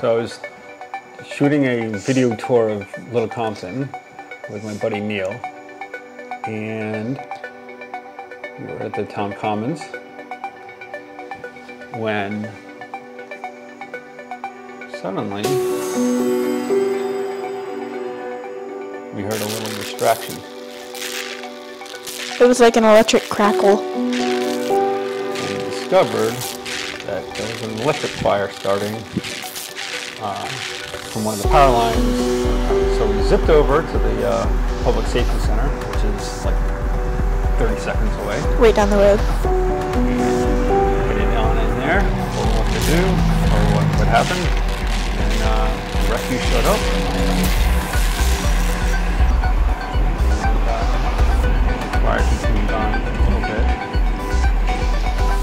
So I was shooting a video tour of Little Compton with my buddy Niell, and we were at the town commons when suddenly we heard a little distraction. It was like an electric crackle. We discovered that there was an electric fire starting uh, from one of the power lines. So we zipped over to the uh, public safety center, which is like 30 seconds away. Right down the road. Get it on in there, told what to do, or what, what happened, and uh, the rescue showed up. And, fire continued on a little bit.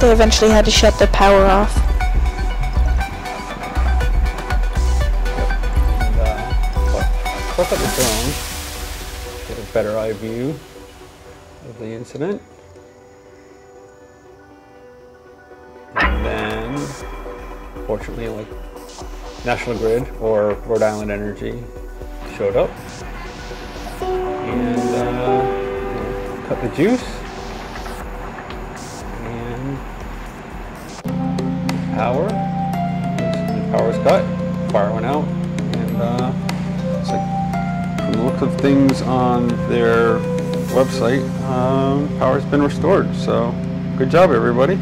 They eventually had to shut the power off. The drone, get a better eye view of the incident. And then, fortunately, like National Grid or Rhode Island Energy showed up and uh, cut the juice. And power, when power was cut, fire went out, and uh, it's like the look of things on their website, um, power's been restored. So, good job, everybody.